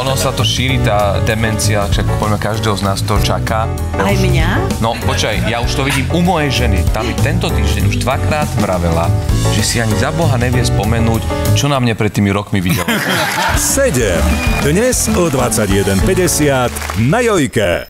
Ono sa to šíri, tá demencia, však poďme, každého z nás to čaká. Aj mňa? No, počkaj, ja už to vidím u mojej ženy. Tá mi tento týždeň už dvakrát vravela, že si ani za Boha nevie spomenúť, čo na mne pred tými rokmi videla. 7. Dnes o 21.50 na Jojke.